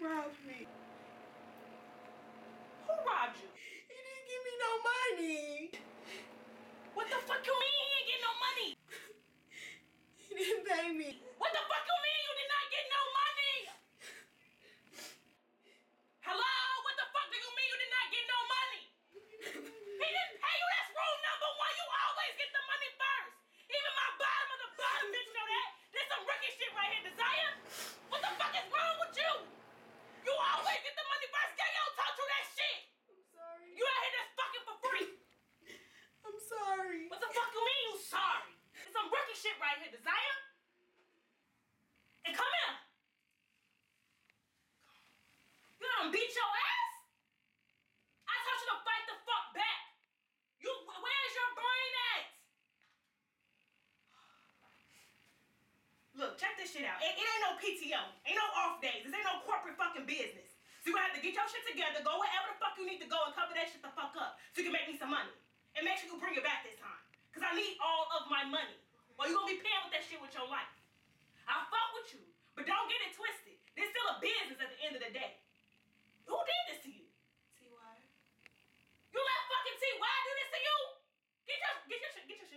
robbed me. Who robbed you? He didn't give me no money. What the fuck you mean he didn't get no money? he didn't pay me. What the fuck you right here, Desire. And come here. You done beat your ass? I told you to fight the fuck back. You, where's your brain at? Look, check this shit out. It, it ain't no PTO. Ain't no off days. This ain't no corporate fucking business. So you gonna have to get your shit together, go wherever the fuck you need to go and cover that shit the fuck up so you can make me some money. And make sure you bring it back this time. Cause I need all of my money. Well, you're gonna be paying with that shit with your life. I fuck with you, but don't get it twisted. This still a business at the end of the day. Who did this to you? T.Y. You let fucking T.Y. do this to you? Get your, get your, get your